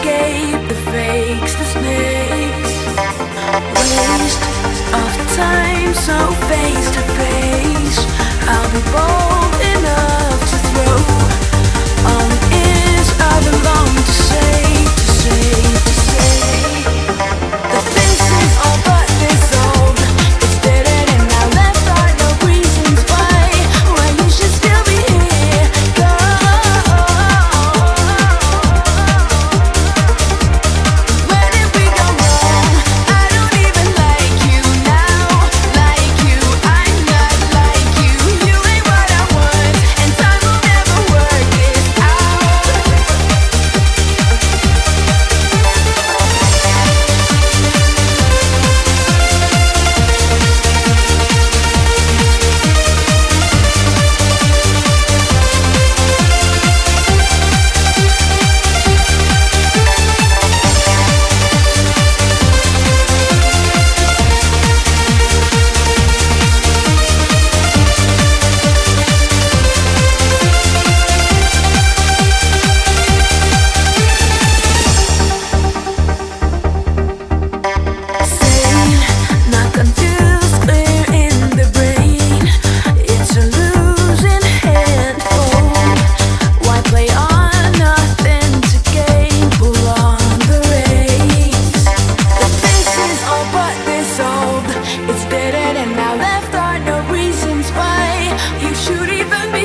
escape the fakes, the snakes Waste of time, so face even be.